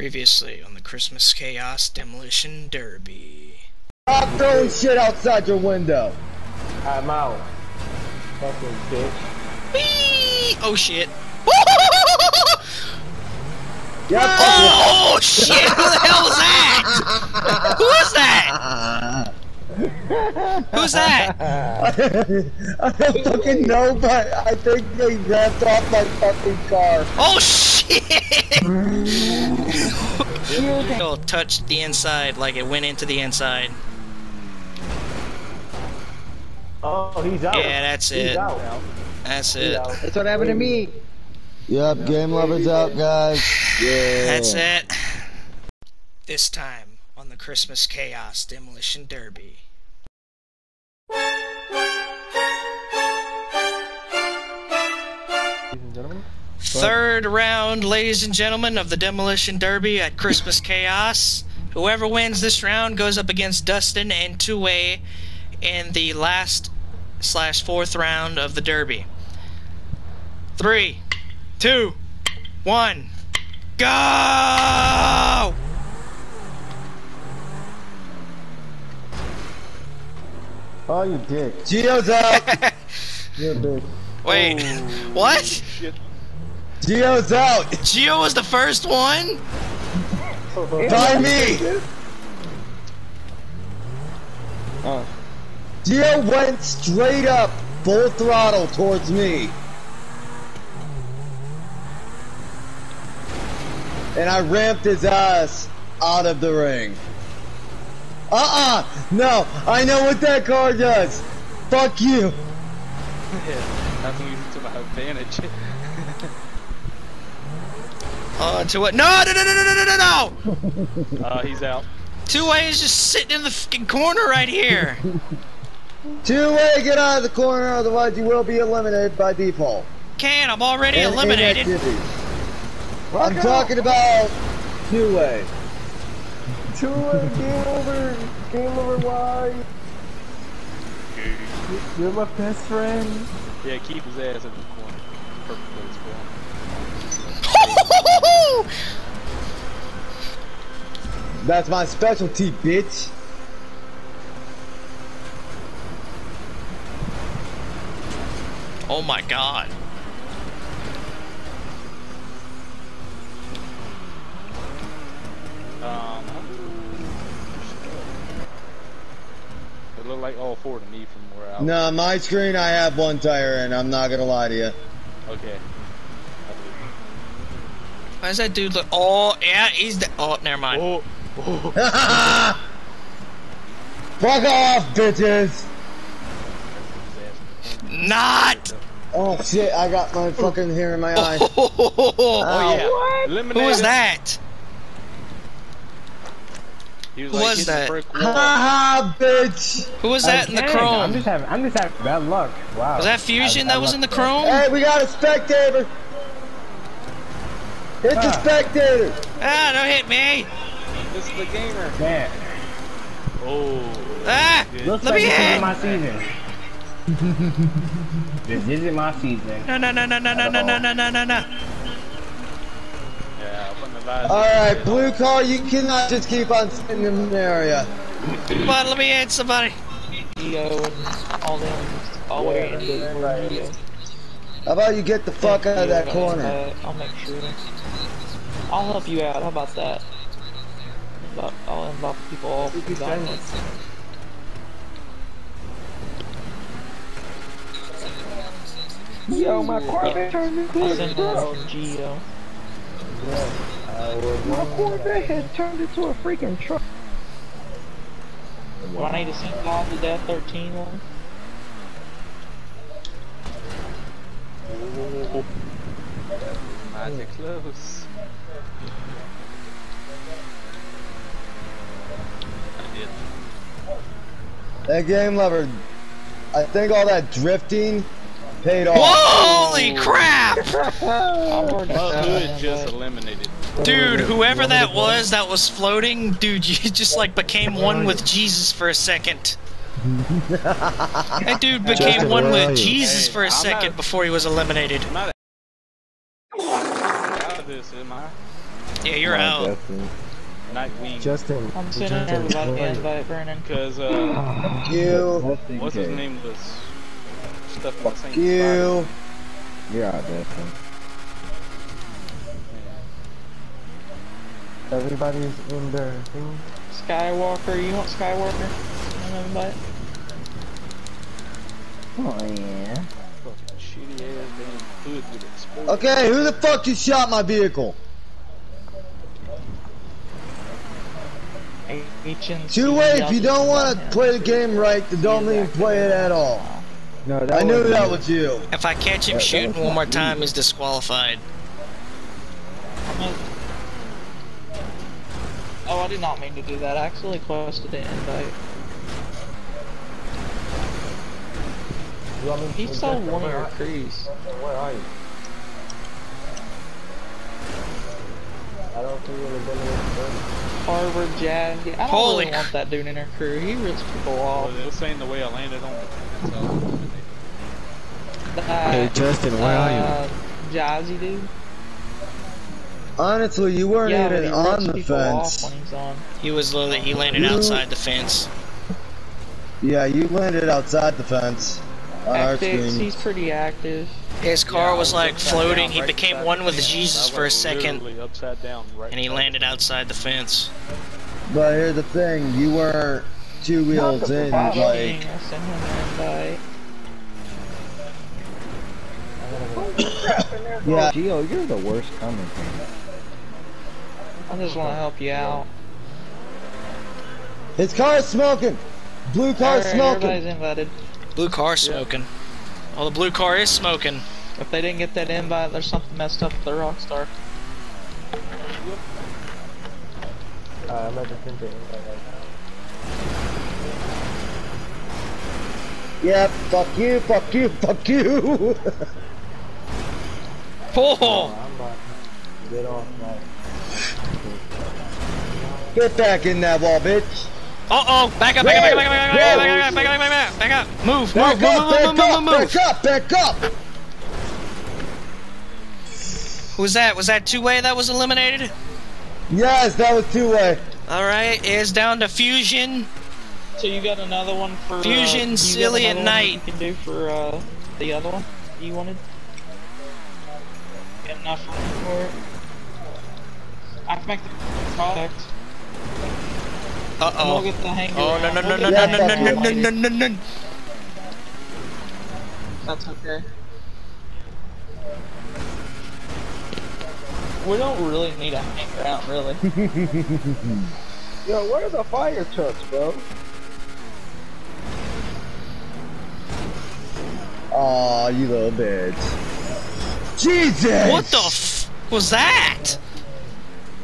Previously on the Christmas Chaos Demolition Derby. Stop throwing shit outside your window. I'm out. Fucking bitch. Whee! Oh shit. Yep. Oh shit! Who the hell was that? Who was that? Who's that? I don't fucking know, but I think they wrapped off my fucking car. Oh shit! It touched the inside like it went into the inside. Oh, he's out. Yeah, that's He's it. out. That's He's it. out. That's what happened to me. Yep, game lovers out, guys. Yeah. That's it. This time on the Christmas Chaos Demolition Derby. Ladies and gentlemen. Third round, ladies and gentlemen, of the Demolition Derby at Christmas Chaos. Whoever wins this round goes up against Dustin and Two-Way in the last slash fourth round of the Derby. Three, two, one, go! Oh, you dick. Geo's out. You're a bitch. Wait, oh, what? Geo's out. Geo was the first one? By me. Oh. Geo went straight up, full throttle towards me. And I ramped his ass out of the ring. Uh-uh! No, I know what that car does. Fuck you. I'm using it to my advantage. On to what? No, no, no, no, no, no, no, no! Uh, he's out. Two-Way is just sitting in the fucking corner right here. Two way, get out of the corner, otherwise you will be eliminated by default. Can I'm already And eliminated. inactivity. I'm talking about two way. Two-Way, game over. Game over. Why? You're my best friend. Yeah, keep his ass in the corner. Perfect place for him. That's my specialty, bitch. oh my god. Um, it looked like all four to me from where I was. No, my screen I have one tire in, I'm not gonna lie to you. Okay. I believe Why does that dude look? Oh, yeah, he's the. Oh, never mind. Oh, oh. Fuck off, bitches! Not. Oh shit, I got my fucking hair in my oh, eye. Oh, Oh, oh, oh yeah. Eliminated. Who was that? He was Who like was that? the brick wall. Haha, bitch! Who was that in the Dang, I'm chrome? just having. I'm just having bad luck. Wow. Was that Fusion I- I that was in the chrome? Hey, we got a spectator! Hit the Ah. spectator! Ah, don't hit me! This is the gamer. Damn. Oh. Ah! Looks Let like me this isn't in! my season. this isn't my season. No, no, no, no, no, no, no, no, no, no, no, no. Yeah, I wouldn't Alright, blue car, you cannot just keep on sitting in the area. Come on, let me in, somebody. Neo all them all the way into where Neo. How about you get the fuck out of that corner? got. I'll make sure. I'll help you out. How about that? But I'll involve people all combined. Yo, my Corvette turned into I'll send her to Geo. My Corvette had turned into a freaking truck. Do I need to send all the Death 13 one? Oh. Magic close. I did. That game lover, I think all that drifting paid off. Holy crap! I'll work Well, that Hood just eliminated. Dude, whoever that was that was floating, dude, you just like became one with Jesus for a second. That dude became Justin, one with you? Jesus Hey, for a I'm second not- before he was eliminated. I'm not out of this, am I? Yeah, you're Come out. Justin. Nightwing. Justin. I'm sending Justin, everybody where the are you? invite, Vernon. Because, uh, You, what's his name was stuff in the same you. You're out, Justin. Everybody's in their thing. Skywalker, you want Skywalker? Send him invite. Oh yeah. Fucking shitty ass damn hood with exploded. Okay, who the fuck just shot my vehicle? Two way, if you don't want to play the game right, then don't even play it at all. No, that I knew that was you. If I catch him That- that shooting was one more me. time, he's disqualified. Oh, I did not mean to do that. I actually requested an invite. He stole one of your crews. Where are you? I don't see any benefits. Harvard Jazz. I don't Holy really want that dude in our crew. He rips people off. it was saying the way I landed on it. So, That, Hey Justin, where are you? uh, Jazzy dude. Honestly, you weren't Yeah, even on the fence. on. He was literally, he landed You- outside the fence. Yeah, you landed outside the fence on our Tactics, screen. he's pretty active. His car Yeah, I was like floating. down He right became one the with fence. Jesus for a second, upside down right and he landed outside the fence. But here's the thing, you weren't two wheels in, like, Dang, I sent him an invite. yeah, Gio, you're the worst commentator. I just want to help you out. his car's smoking. Blue car's Alright, smoking. Everybody's invited. Blue car smoking. Oh, the blue car is smoking. If they didn't get that invite, there's something messed up with the Rockstar. Uh, I'm at the center. Yep, fuck you, fuck you, fuck you. Oh, I'm about to get off my. Get back in that wall, bitch. Uh oh, back up, back up, back up, back up, back up, back up, back up, back up, back up, back up, move, Back move, up, move, back move, move, up, move, move. back up, back up. Who's that? Was that two way that was eliminated? Yes, that was two way. All right, it's down to fusion. So you got another one for uh, Fusion, you got Silly, and another one Knight. You can do for uh, the other one you wanted. Get enough room for it. I can make the product. Uh and We'll oh. get the hang Oh no no no no Yeah, no no no no no no no. That's okay. We don't really need a hang around, really. Yo, where are the fire trucks, bro? Aw, you little bitch. Jesus! What the f was that?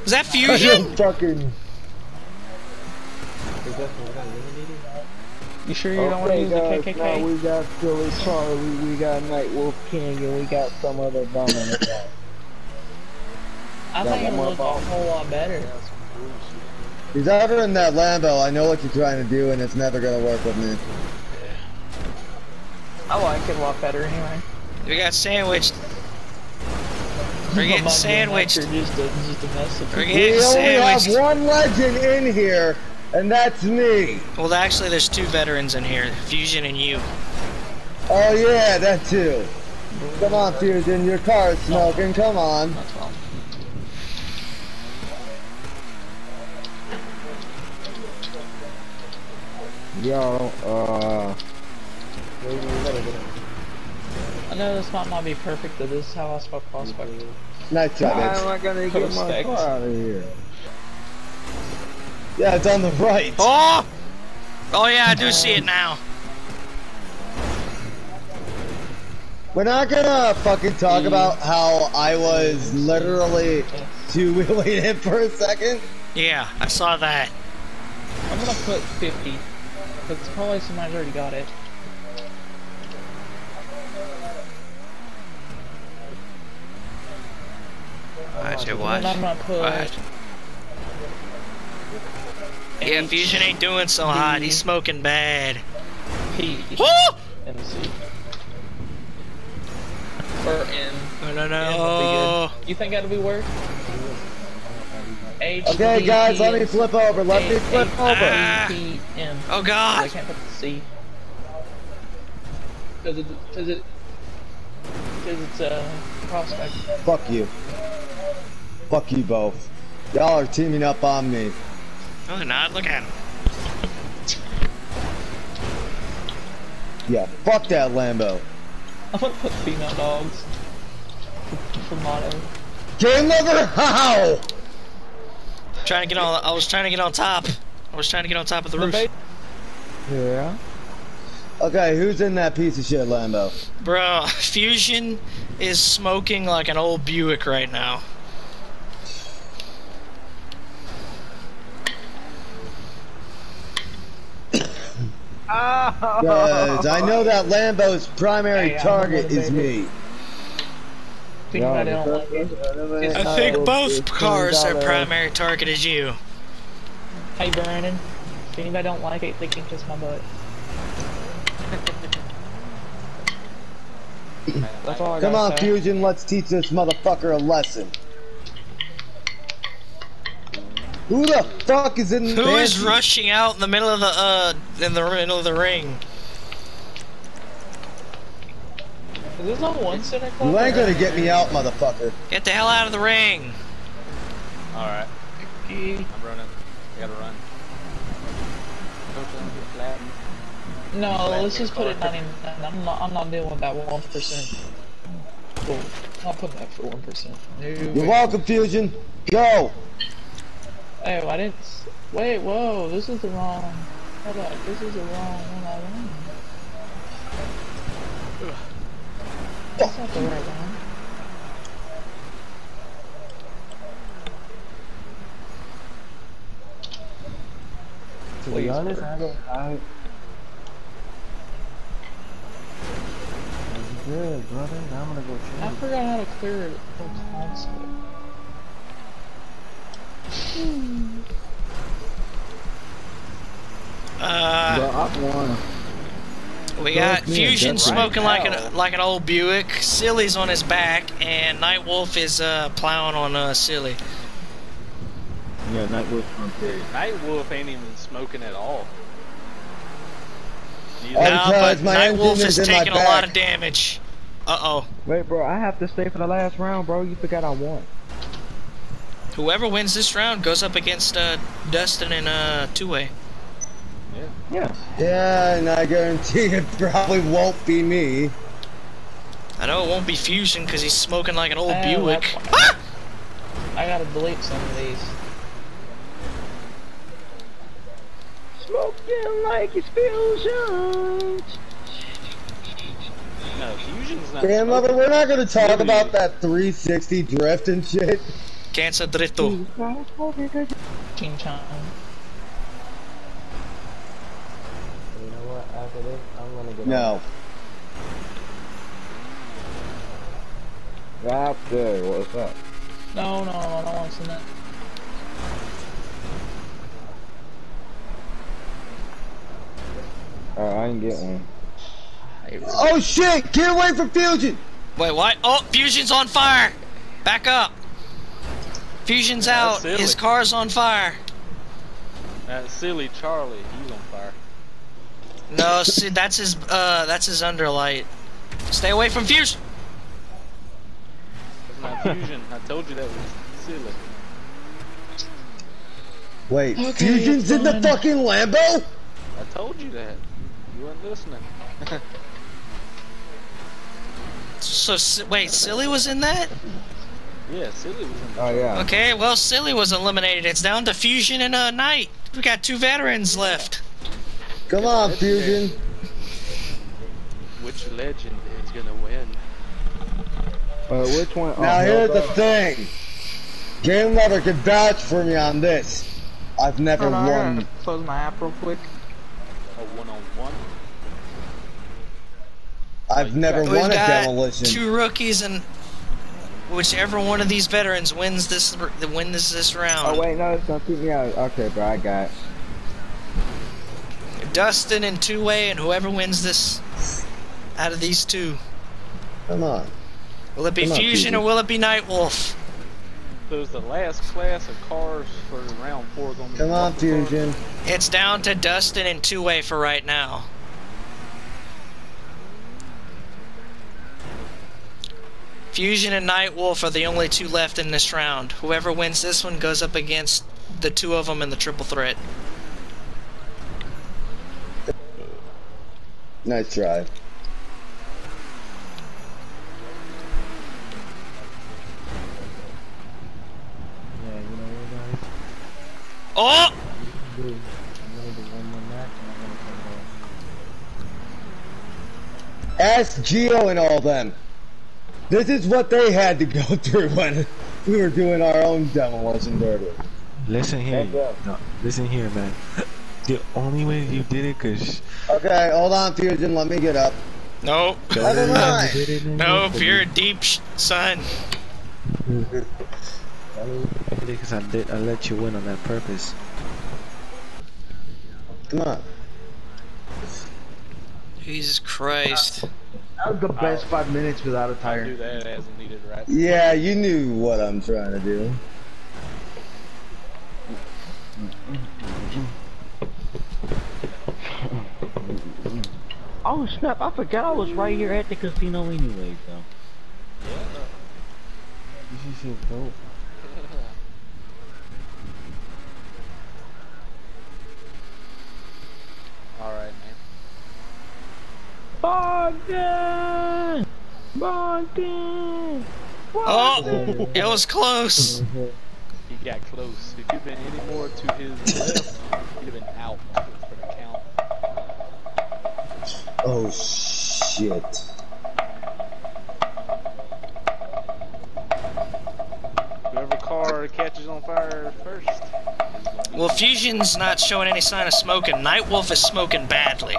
Was that fusion? I fusion? don't. You sure you don't want to use the guys, KKK? now we got Silly Charlie, we got Night Wolf King, and we got some other bum in the back. I Got think it one look a whole lot better. If he's ever in that Lambo, I know what you're trying to do, and it's never gonna work with me. I like it a lot better anyway. We got sandwiched. We're getting not doing that sandwiched. Just to, just to We're people. We getting only have sandwiched. one legend in here, and that's me. Well, actually, there's two veterans in here, Fusion and you. Oh yeah, that too. Come on, Fusion, your car's smoking. Come on. Yo, uh, I know this might not be perfect, but this is how I spell prospect. Nice try, how am bitch. I gonna get my Prospect. car out of here? Yeah, it's on the right. Oh! Oh yeah, I do see it now. We're not gonna fucking talk mm. about how I was literally two-wheeling it for a second. Yeah, I saw that. I'm gonna put 50, because probably somebody's already got it. Watch it, And watch. then I'm gonna put. Watch. Yeah, Fusion ain't doing so hot. He's smoking bad. P Woo! in the C. Or N. No, no, N would be no. You think that'll be work? Okay, guys, let me flip over. Let me flip over. A-P-M. Ah. Oh I God! can't put the C. Cause it, cause it, cause it's a prospect. Fuck you. Fuck you both. Y'all are teaming up on me. No, they're not. Look at him. Yeah, fuck that Lambo. I'm gonna put female dogs for motto. Game over? How? Trying to get on. I was trying to get on top. I was trying to get on top of the roof. Yeah. Okay, who's in that piece of shit Lambo? Bro, Fusion is smoking like an old Buick right now. Guys, I know that Lambo's primary Hey, target gonna is me. Think Yeah, I like it. I think both cars are primary target is you. Hey Brandon, if anybody don't like it, they can kiss my butt. That's all I Come on, say. Fusion, let's teach this motherfucker a lesson. Who the fuck is in the Who is fancy- rushing out in the middle of the uh in the middle of the ring? Is this on one center club? You ain't gonna get me out, motherfucker. Get the hell out of the ring! Alright, I'm running. I gotta run. Coach, I'm gonna flat. No, let's just put it car. 99. I'm not. I'm not dealing with that one percent. Cool. I'll put that for one percent. You're welcome, Fusion. Go. Hey, I didn't. Wait, whoa, this is the wrong. Hold up, this is the wrong one I want. That's not the right one. To Please, be honest. I don't. I. That's good, brother. Now I'm gonna go I forgot how to clear it from console. Uh, Bro, we got Fusion smoking right. like an like an old Buick. Silly's on his back, and Nightwolf is uh plowing on uh Silly. Yeah, night was from Dude, Night Wolf ain't even smoking at all. Neither- No, but my Nightwolf is is taking a lot of damage. Uh oh. Wait, bro, I have to stay for the last round, bro. You forgot I won. Whoever wins this round goes up against uh Dustin in uh two way. Yeah. Yeah, and I guarantee it probably won't be me. I know it won't be Fusion because he's smoking like an old Oh, Buick. Ah! I gotta delete some of these. Smoking like explosions. No, Fusion's not Damn, smoking. we're not gonna talk Really? about that 360 drift and shit. Cancer Drito. King Chong. You know what? After this, I'm gonna get. No. After, what's up? No, no, no, I don't want to send that. Alright, I didn't get one. Hey, Oh shit! Get away from Fusion! Wait, what? Oh, Fusion's on fire! Back up! Fusion's Yeah, out. silly. His car's on fire. That silly Charlie, he's on fire. No, see, that's his. Uh, that's his underlight. Stay away from Fusion. It's not Fusion. I told you that was silly. Wait, Okay, Fusion's in the fucking Lambo? I told you that. You weren't listening. So S- wait, Silly was in that? Yeah, silly was in the Oh yeah. Okay, well, Silly was eliminated. It's down to Fusion and uh, Knight. We got two veterans left. Come on, Fusion. Which legend is gonna win? Uh, which one? Oh, Now no, here's the thing. Game Lover can vouch for me on this. I've never on, won. close my app real quick. A one on one? I've never We've won a got demolition. two rookies, and whichever one of these veterans wins this the wins this round. Oh wait, no, it's gonna keep me out. Okay, bro, I got. It. Dustin and two way, and whoever wins this out of these two. Come on. Will it be Come Fusion Fusion. or will it be Nightwolf? So is the last class of cars for round four going to be Come on, muscle cars? Fusion. It's down to Dustin and Two Way for right now. Fusion and Nightwolf are the only two left in this round. Whoever wins this one goes up against the two of them in the triple threat. Nice try. Yeah, you know what, guys? Oh! I'm gonna do I'm gonna do one more match and I'm gonna come back. Ask Geo and all them. This is what they had to go through when we were doing our own demolition derby. Listen here. No, listen here, man. The only way you did it, cause Okay, hold on, Fusion. Let me get up. Nope. Never mind. you did it in Nope, you're a deep sh- son. Because I did, I let you win on that purpose. Come on. Jesus Christ. That was the uh, best five minutes without a I'll tire. do that as a needed right. Yeah, you knew what I'm trying to do. Oh snap! I forgot I was right here at the casino anyways, though. This is so dope. Alright, man. Bogdan! Bogdan! Oh! It was close. He got close. If you'd been any more to his left, he'd have been out for the count. Oh shit. Whoever car catches on fire first. is gonna be- Well, Fusion's not showing any sign of smoking. Nightwolf is smoking badly.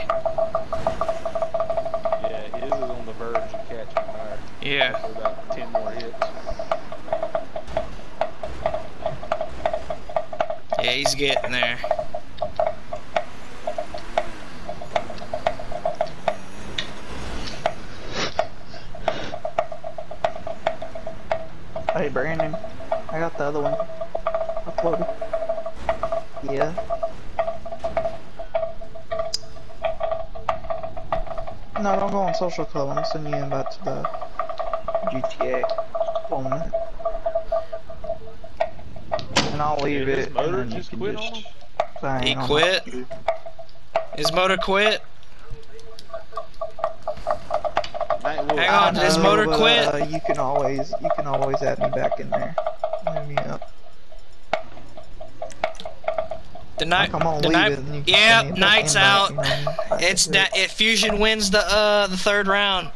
Yeah. About 10 more hits. Yeah, he's getting there. Hey Brandon, I got the other one uploaded. Yeah. No, don't go on social club. I'm gonna you an invite to the GTA one minute. And I'll leave Did it. motor and then you just can quit just him? He on quit? His motor quit? Hang on, I his motor but, quit? Uh, you can always, you can always add me back in there. Hit me up. The night. Like, The night. it. And you can Yeah, send night's out. you know what I mean? It's that. it. If Fusion wins the uh the third round.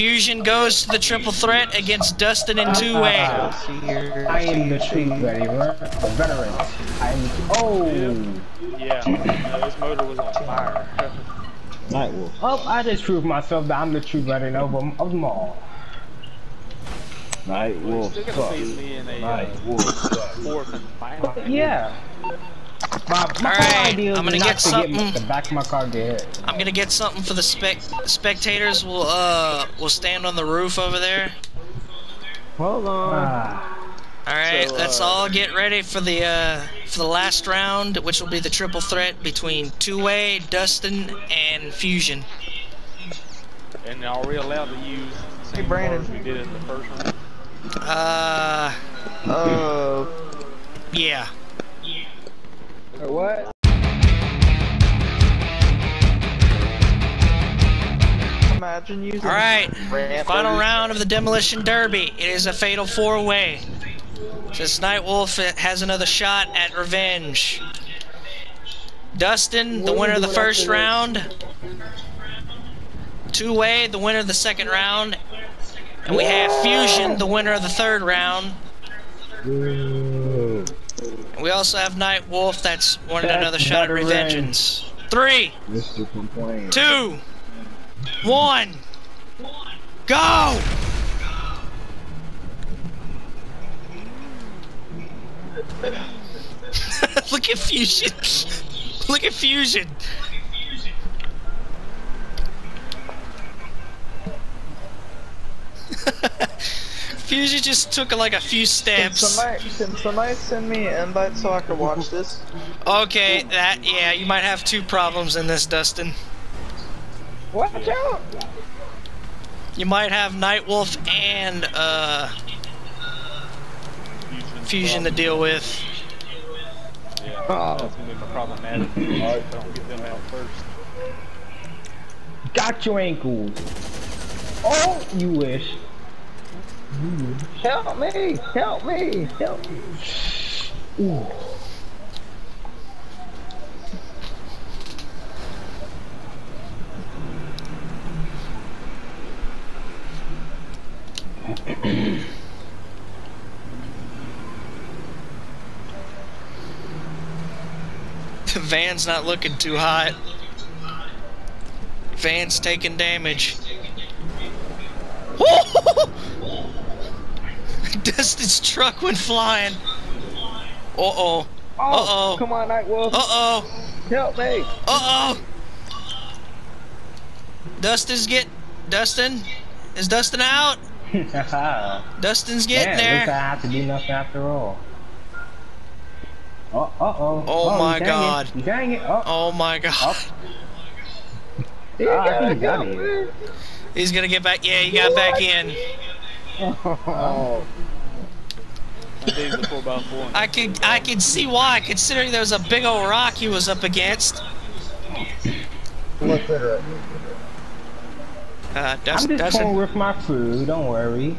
Fusion goes to the triple threat against Dustin and Two Way. I'll see your- I see am the your true tweet. veteran. veteran. I am. Oh. Yeah, no, his motor was on fire. Nightwolf. Oh, I just proved myself that I'm the true veteran of them, of them all. Well, Nightwolf. still gonna sucks. face me in a uh, fourth and final. Yeah. My, my All right, idea I'm gonna get to something. Get the back of my car dead. I'm gonna get something for the spec spectators. Will uh will stand on the roof over there. Hold on. Ah. All right, So, let's uh, all get ready for the uh, for the last round, which will be the triple threat between Two Way, Dustin, and Fusion. And are we allowed to use the Hey, same Brandon. we did in the first one? Uh, Uh, yeah. Or what? imagine using. All right, final round of the demolition derby. It is a fatal four-way. Since Nightwolf has another shot at revenge. Dustin, the What are we winner of the first round. Two Way, the winner of the second round. And we have Fusion, the winner of the third round. And we also have Night Wolf that's wanted That's another shot at better revengeance. Three, Mr. Complain. two, one, go! Look at Fusion. Look at Fusion. Fusion just took like a few Can steps. somebody, can somebody send me an invite so I can watch this? Okay, that yeah, you might have two problems in this, Dustin. Watch out! You might have Nightwolf and uh Fusion to deal with. Yeah, Oh. that's gonna be my problematic. If I don't get them out first. Got your ankles. Oh, you wish. Help me! Help me! Help me! Ooh. The van's not looking too hot. Van's taking damage. Dustin's truck went flying. Uh oh. Oh, Uh-oh. come on, Nightwolf! Uh oh. Help me! Uh oh. Dustin's get. Dustin? Is Dustin out? Man, Dustin's getting there. looks like I there. have to do nothing after all. Oh, uh oh. Oh my dang God. It. Dang it. Oh, Oh my god. You I gotta think that help is- me! He's gonna get back. Yeah, he got back in. Oh, My days a 4x4. I could I could see why, considering there was a big old rock he was up against. Look at it. Uh, I'm Dust, just Dustin. going with my food. Don't worry.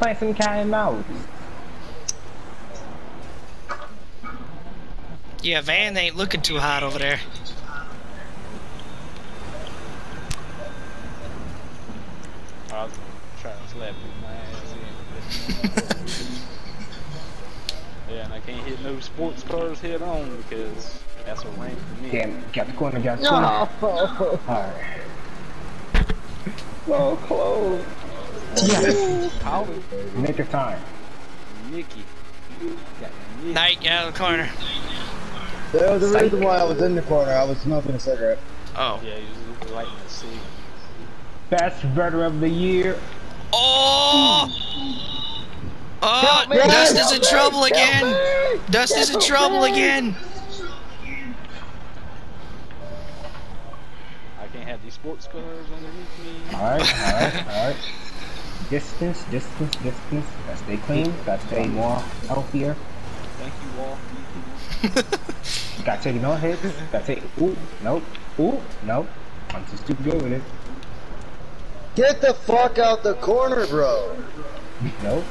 Play some cat and mouse. Yeah, Van ain't looking too hot over there. I was trying to slap my ass in. yeah, and I can't hit no sports cars head on because that's a rank for me. Damn, got the corner, got the corner. no! Alright. So close! Yes. Holly, Make it time. Nikki. Got Nikki. Night, get out of the corner. There was a reason why I was in the corner. I was smoking a cigarette. Oh. Yeah, he was lighting the seat. Best veteran of the year. Oh! Oh, Help me! Dustin's in Help me! trouble again. Dust is in trouble me! again. I can't have these sports cars underneath me. Alright, alright, alright. Distance, distance, distance. Gotta stay clean. Gotta stay more healthier. Thank you all. Gotta take no hits. Gotta take. Ooh, nope. Ooh, nope. I'm just too good with it. Get the fuck out the corner, bro. Nope.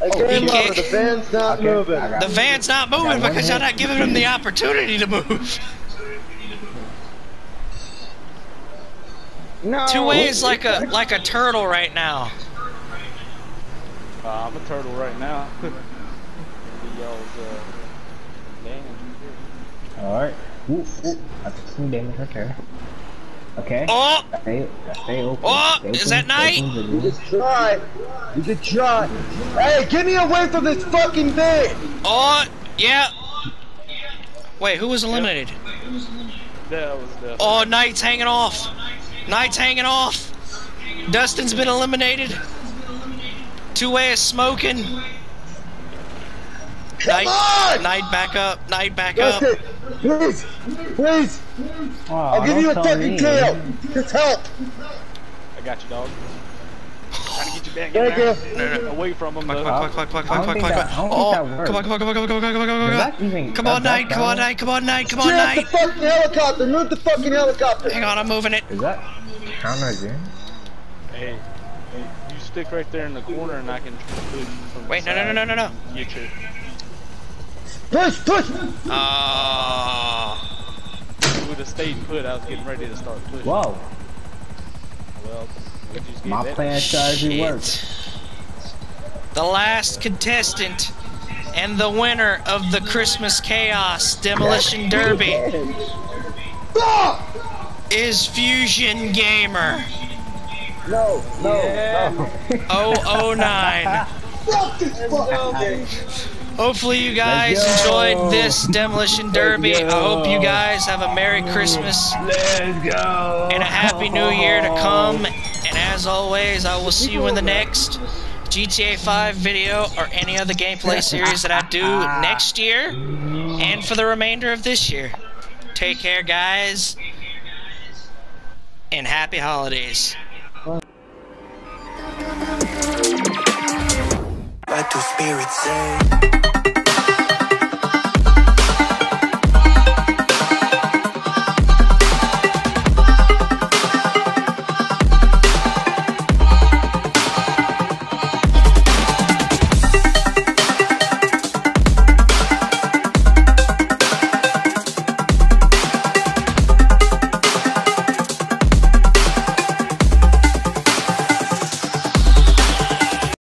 I came you The van's not Okay, moving. The van's not moving because you're not giving him the opportunity to move. No! Two ways like a like a turtle right now. Uh, I'm a turtle right now. Be y'all's uh, damage. Alright. Ooh, ooh. I took some damage right there. Okay. Oh! Gotta stay, stay open. Oh, Stay is that stay night? open, You Vivian. can try. You can try. Hey, get me away from this fucking thing! Oh, yeah. Wait, who was eliminated? That was the. Oh, Knight's hanging off. Knight's hanging off. Dustin's been eliminated. Two-way is smoking. Come Knight, on! Knight back up. Knight back up. Please, please, Aw, I'll give you a fucking me. kill. Just help. I got you, dog. Trying to get you back Thank in you. there. Away from him. Quack, don't quack, think quack, that- I don't Oh, think that come on, come on, come on, come on, come on, come on, come on, Does come on. that even- Come does on, that Knight, come on, count? Knight, come on, Knight, come on, Get the Knight. fucking helicopter. Move the fucking helicopter. Hang on, I'm moving it. Is that counter again? Hey, you stick right there in the corner and I can push from the Wait, no, no, side no, no, no, no. and Get your. Push, push. Oh. You would have stayed put. I was getting ready to start pushing. Whoa. Well, just My plan strategy worked. The last contestant and the winner of the Christmas Chaos Demolition Derby is Fusion Gamer No, no, no. 009. Fuck this fucking Hopefully you guys enjoyed this Demolition Derby. I hope you guys have a Merry Christmas Let's go. and a Happy New Year to come. And as always, I will see you in the next GTA 5 video or any other gameplay series that I do next year and for the remainder of this year. Take care, guys, and happy holidays. What do spirits say?